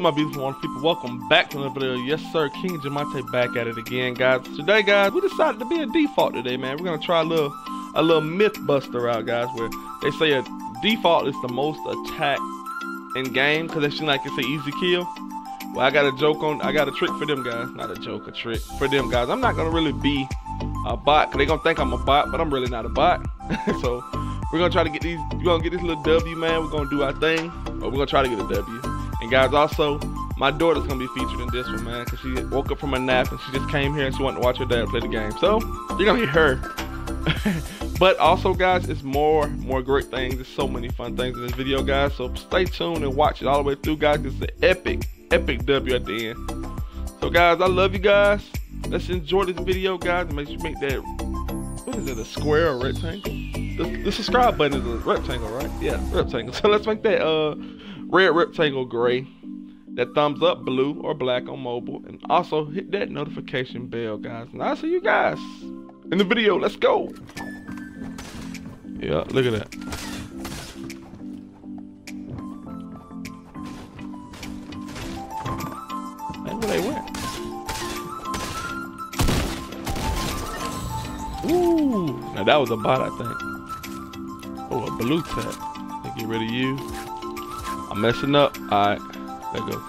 my beautiful one people? Welcome back to another video. Yes, sir, King Gemonte back at it again, guys. Today, guys, we decided to be a default today, man. We're gonna try a little, a little myth buster out, guys, where they say a default is the most attack in game because they seem like it's an easy kill. Well, I got a joke on, I got a trick for them guys. Not a joke, a trick for them guys. I'm not gonna really be a bot because they gonna think I'm a bot, but I'm really not a bot. so we're gonna try to get these. We're gonna get this little W, man. We're gonna do our thing, but we're gonna try to get a W. And guys, also, my daughter's gonna be featured in this one, man, because she woke up from a nap and she just came here and she wanted to watch her dad play the game. So you're gonna hear her. but also, guys, it's more, more great things. There's so many fun things in this video, guys. So stay tuned and watch it all the way through, guys. It's an epic, epic W at the end. So, guys, I love you guys. Let's enjoy this video, guys. Make sure you make that. What is it? A square or rectangle? The, the subscribe button is a rectangle, right? Yeah, rectangle. So let's make that uh red rectangle gray, that thumbs up blue or black on mobile, and also hit that notification bell, guys. And I'll see you guys in the video. Let's go. Yeah, look at that. That's where they went. Ooh, now that was a bot, I think. Oh, a blue tap. Get rid of you. Messing up. Alright, there go.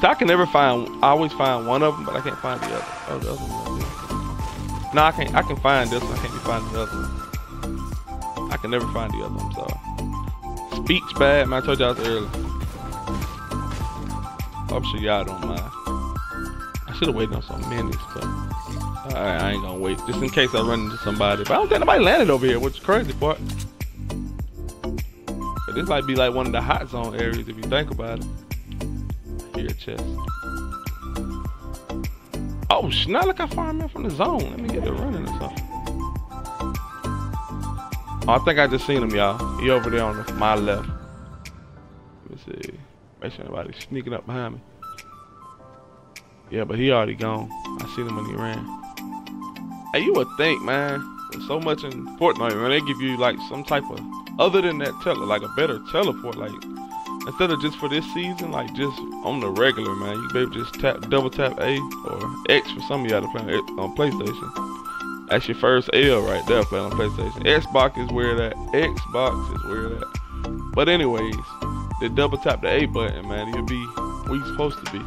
So I can never find, I always find one of them, but I can't find the other. Oh, the other one. No, I can't, I can find this one. I can't be finding the other one. I can never find the other one, so. Speech bad, man. I told y'all this earlier. I'm sure y'all don't mind. I should have waited on some minutes, but alright, I ain't gonna wait. Just in case I run into somebody. But I don't think nobody landed over here, which is crazy part. This might be like one of the hot zone areas if you think about it. Here, chest. Oh, snap, look how far I'm in from the zone. Let me get it running or something. Oh, I think I just seen him, y'all. He over there on the, my left. Let me see. Make sure nobody's sneaking up behind me. Yeah, but he already gone. I seen him when he ran. Hey, you would think, man. So much in Fortnite, man. They give you like some type of other than that tele like a better teleport like instead of just for this season like just on the regular man. You baby just tap double tap a or x for some of y'all to play on playstation. That's your first l right there playing on playstation. Xbox is where that xbox is where that. But anyways the double tap the a button man you'll be where you supposed to be.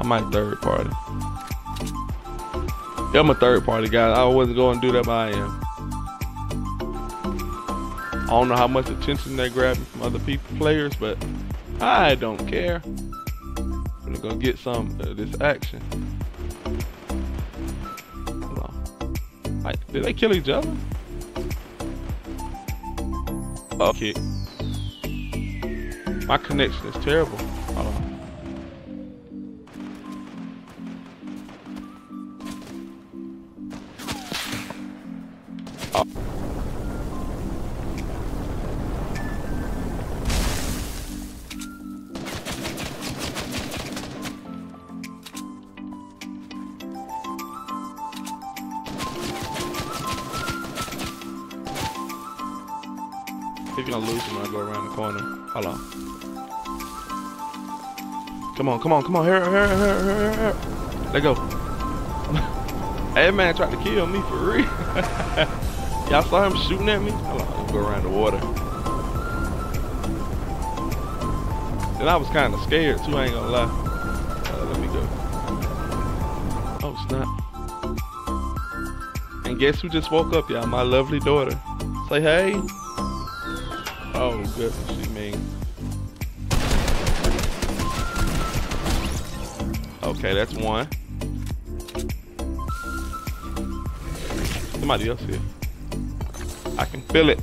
I'm my third party. Yeah, i'm a third party guy. I wasn't going to do that but i am I don't know how much attention they're grabbing from other people, players, but I don't care. We're gonna get some of this action. Hold on. Did they kill each other? Okay. My connection is terrible. He's gonna lose when I go around the corner. Hold on. Come on, come on, come on. Here, here, here, here, here. Let go. hey, man tried to kill me for real. Y'all saw him shooting at me? Hold on, go around the water. And I was kind of scared too, I ain't gonna lie. Uh, let me go. Oh, snap. And guess who just woke up, y'all? My lovely daughter. Say hey. Oh, goodness, she mean. Okay, that's one. Somebody else here. I can feel it.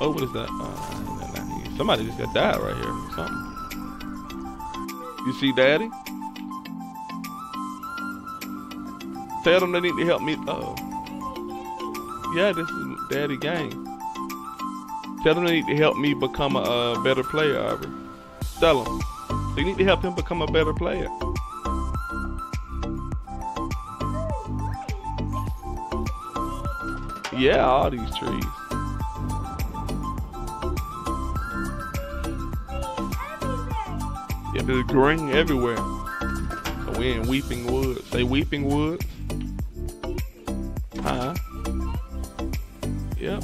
Oh, what is that? Uh, somebody just got died right here. Something. You see, Daddy? Tell them they need to help me. Uh oh. Yeah, this is Daddy game. Tell them they need to help me become a better player, Aubrey. Tell them. They need to help him become a better player. Yeah, all these trees. Yep, it's green everywhere. So we in Weeping Woods. Say Weeping Woods. Huh? Yep.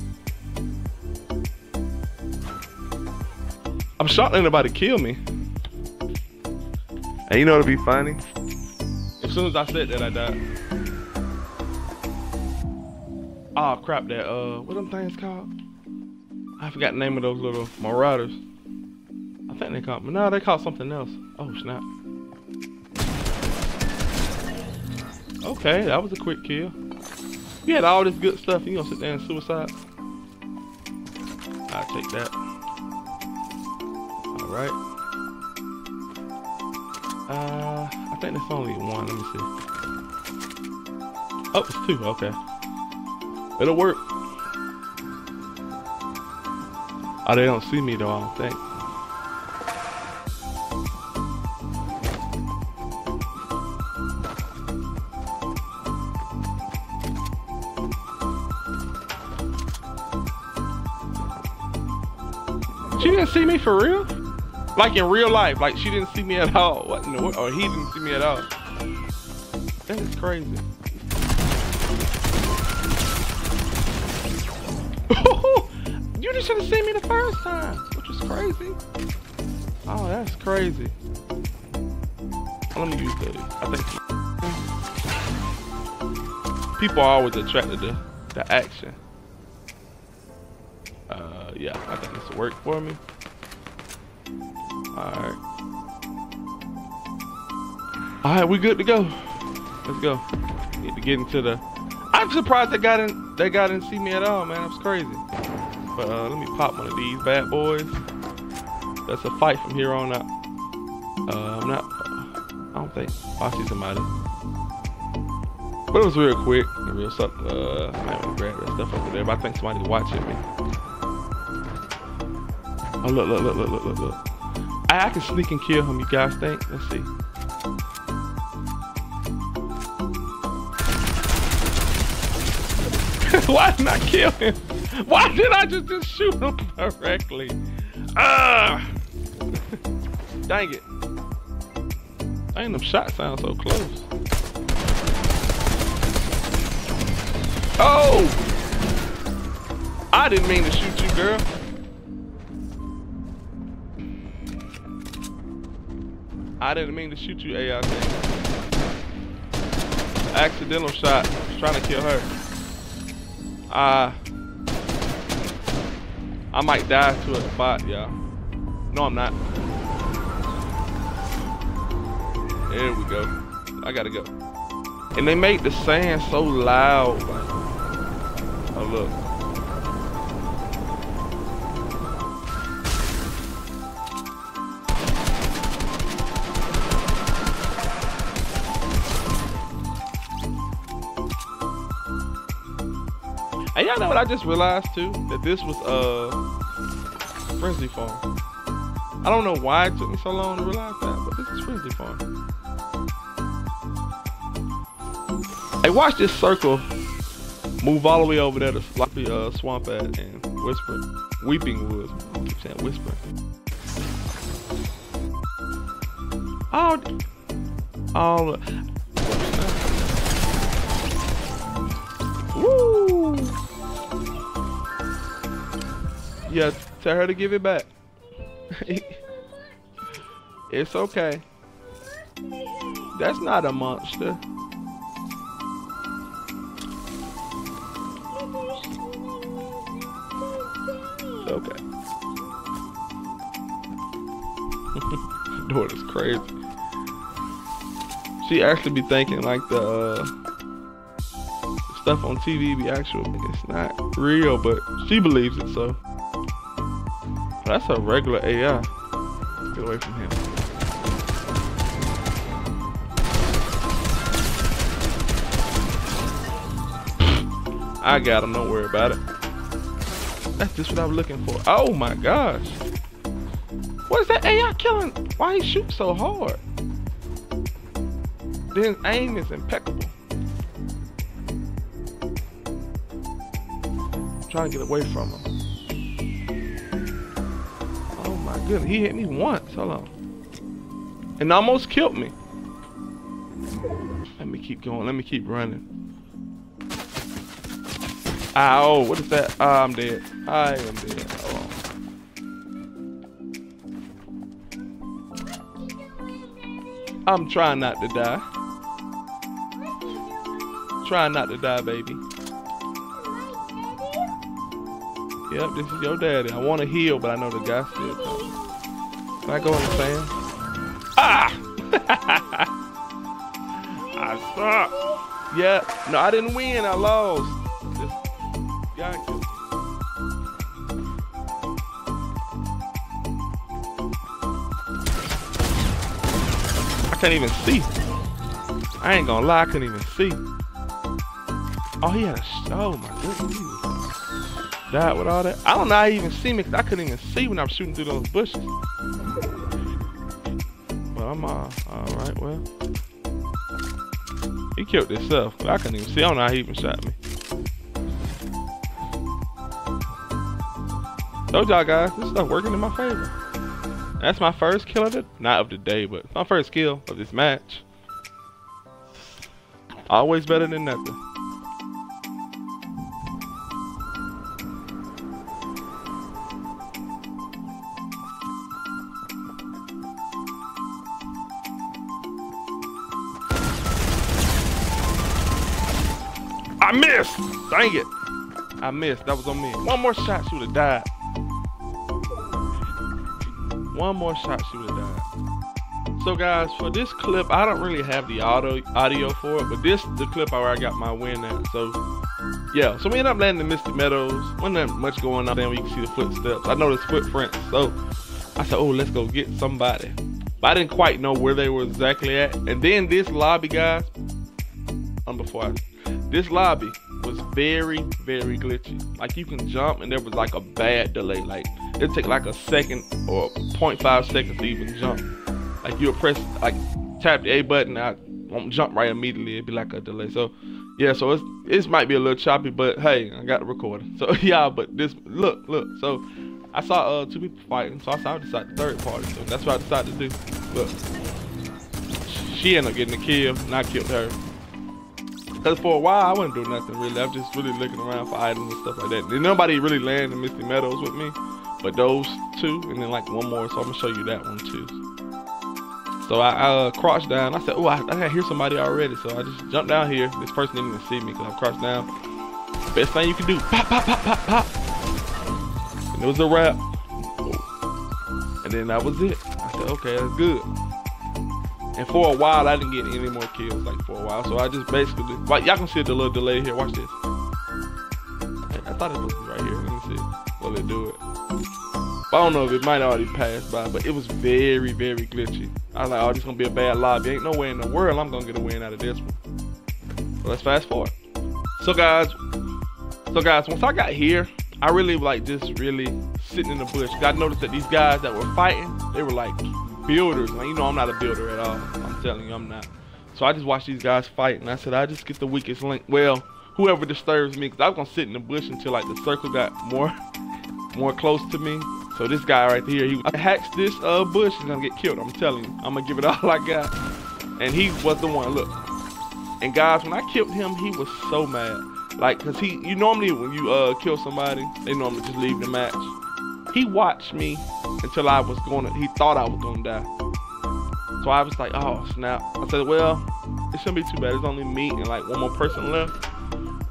I'm shocked anybody kill me. And you know what'll be funny? As soon as I said that, I died. Oh crap! That uh, what them things called? I forgot the name of those little marauders. I think they called. No, they caught something else. Oh snap! Okay, that was a quick kill. You had all this good stuff. You gonna sit there and suicide? I'll take that. All right. Uh, I think there's only one. Let me see. Oh, it's two. Okay. It'll work. Oh, they don't see me though, I don't think. Didn't see me for real? Like in real life, like she didn't see me at all. What in the world? Or he didn't see me at all. That is crazy. you just should have seen me the first time, which is crazy. Oh, that's crazy. Let me use these. I think people are always attracted to the action. Yeah, I think this will work for me. All right. All right, we good to go. Let's go. Need to get into the. I'm surprised they got in. They got in see me at all, man. That's crazy. But uh, let me pop one of these bad boys. That's a fight from here on out. Uh, I'm not. I don't think. Oh, I see somebody. But it was real quick real something. Uh, I might want to grab that stuff over there, but I think somebody's watching me. Oh look, look, look, look, look, look. I, I can sneak and kill him. You guys think? Let's see. Why didn't I kill him? Why did I just, just shoot him directly? Ah! Dang it. Dang, them shots sound so close. Oh! I didn't mean to shoot you, girl. I didn't mean to shoot you, AI Accidental shot. Was trying to kill her. Uh, I might die to a spot, y'all. No, I'm not. There we go. I gotta go. And they make the sand so loud. Oh, look. Y'all know what I just realized too? That this was uh Frenzy Farm. I don't know why it took me so long to realize that, but this is Frenzy Farm. Hey, watch this circle move all the way over there to Slurpy uh, Swamp at and Whisper. Weeping Woods. I keep saying Whisper. Oh, oh. Woo! Yeah, tell her to give it back. it's okay. That's not a monster. Okay. Daughter's crazy. She actually be thinking like the uh, stuff on TV be actual. It's not real, but she believes it, so. That's a regular AI. Get away from him. I got him, don't worry about it. That's just what I was looking for. Oh my gosh. What is that AI killing? Why he shoot so hard? His aim is impeccable. I'm trying to get away from him. Goodness, he hit me once. Hold on. And almost killed me. Let me keep going. Let me keep running. Ow, what is that? Oh, I'm dead. I am dead. I'm trying not to die. Trying not to die, baby. Yep, this is your daddy. I want to heal, but I know the guy still coming. Can I go in the fan? Ah! I suck. Yeah, no, I didn't win. I lost. This guy killed I can't even see. I ain't gonna lie, I couldn't even see. Oh, he had a. Oh my goodness died with all that. I don't know how he even see me because I couldn't even see when I was shooting through those bushes. But uh, all right. Well, he killed himself. I couldn't even see. I don't know how he even shot me. Told y'all guys, this stuff working in my favor. That's my first kill of it. Not of the day, but my first kill of this match. Always better than nothing. I missed! Dang it! I missed. That was on me. One more shot, she would have died. One more shot, she would have died. So guys, for this clip, I don't really have the auto audio for it, but this the clip where I got my win at. So yeah, so we ended up landing in Misty Meadows. Wasn't much going on. Then we can see the footsteps. I noticed footprints. So I said, oh, let's go get somebody. But I didn't quite know where they were exactly at. And then this lobby, guys, I'm um, before I this lobby was very, very glitchy. Like you can jump and there was like a bad delay. Like it take like a second or 0.5 seconds to even jump. Like you'll press like tap the A button, I won't jump right immediately. It'd be like a delay. So yeah, so it's it might be a little choppy, but hey, I got the recorder. So yeah, but this look, look. So I saw uh two people fighting, so I decided the third party. So that's what I decided to do. Look. She ended up getting the kill, and I killed her. Cause for a while I wasn't doing nothing really. I'm just really looking around for items and stuff like that. And nobody really land in Misty Meadows with me, but those two, and then like one more. So I'm gonna show you that one too. So I, I uh, crouched down. I said, "Oh, I, I hear somebody already." So I just jumped down here. This person didn't even see me because I crouched down. Best thing you can do, pop, pop, pop, pop, pop. And it was a wrap. And then that was it. I said, "Okay, that's good." And for a while, I didn't get any more kills, like for a while. So I just basically, like, y'all can see the little delay here. Watch this. I thought it was right here. Let me see. Will it do it? But I don't know if it might already pass by, but it was very, very glitchy. I was like, oh, this gonna be a bad lobby. Ain't no way in the world I'm gonna get a win out of this one. So let's fast forward. So guys, so guys, once I got here, I really like just really sitting in the bush. I noticed that these guys that were fighting, they were like builders. Like, you know, I'm not a builder at all. I'm telling you, I'm not. So I just watched these guys fight, and I said, I just get the weakest link. Well, whoever disturbs me, because I was gonna sit in the bush until like the circle got more, more close to me. So this guy right here, he hacks this uh bush, he's gonna get killed. I'm telling you, I'm gonna give it all I got. And he was the one. Look, and guys, when I killed him, he was so mad. Like, cause he, you normally when you uh kill somebody, they normally just leave the match. He watched me until I was going to, he thought I was going to die. So I was like, oh, snap. I said, well, it shouldn't be too bad. It's only me and like one more person left.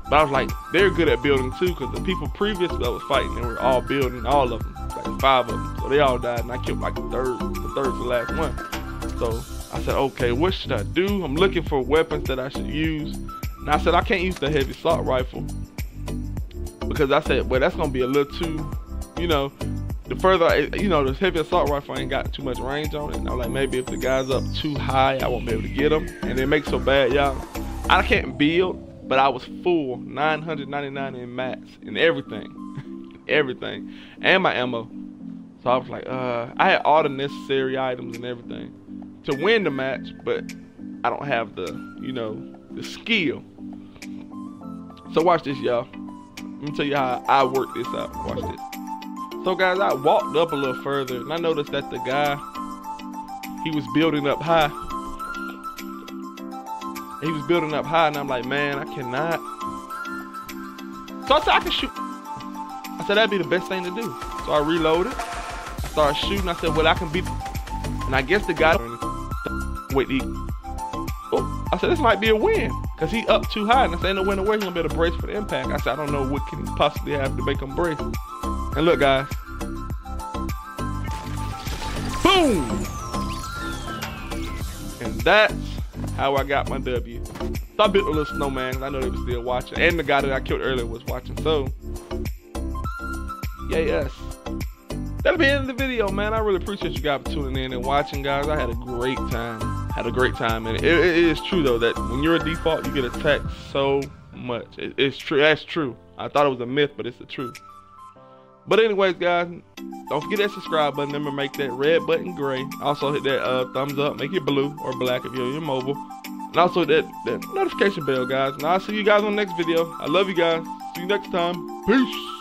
But I was like, they're good at building too, because the people previous that was fighting, they were all building, all of them, like five of them. So they all died, and I killed like the third, the third's the last one. So I said, okay, what should I do? I'm looking for weapons that I should use. And I said, I can't use the heavy assault rifle. Because I said, well, that's going to be a little too you know, the further, you know, the heavy assault rifle ain't got too much range on it. And I'm like, maybe if the guy's up too high, I won't be able to get him. And it makes so bad, y'all. I can't build, but I was full 999 in mats and everything, everything, and my ammo. So I was like, uh, I had all the necessary items and everything to win the match, but I don't have the, you know, the skill. So watch this, y'all. Let me tell you how I worked this out. Watch this. So guys, I walked up a little further and I noticed that the guy, he was building up high. He was building up high and I'm like, man, I cannot. So I said, I can shoot. I said, that'd be the best thing to do. So I reloaded. I started shooting. I said, well, I can beat. And I guess the guy, wait, he, oh, I said, this might be a win. Cause he up too high and I said, no way in the way he gonna be able to brace for the impact. I said, I don't know what can possibly have to make him brace. And look, guys. Boom! And that's how I got my W. So I built a little snowman. I know they were still watching. And the guy that I killed earlier was watching. So, yeah, yes. That'll be the end of the video, man. I really appreciate you guys tuning in and watching, guys. I had a great time. Had a great time. And it, it is true, though, that when you're a default, you get attacked so much. It, it's true. That's true. I thought it was a myth, but it's the truth. But anyways, guys, don't forget that subscribe button. Remember, make that red button gray. Also, hit that uh, thumbs up. Make it blue or black if you're on your mobile. And also that, that notification bell, guys. And I'll see you guys on the next video. I love you guys. See you next time. Peace.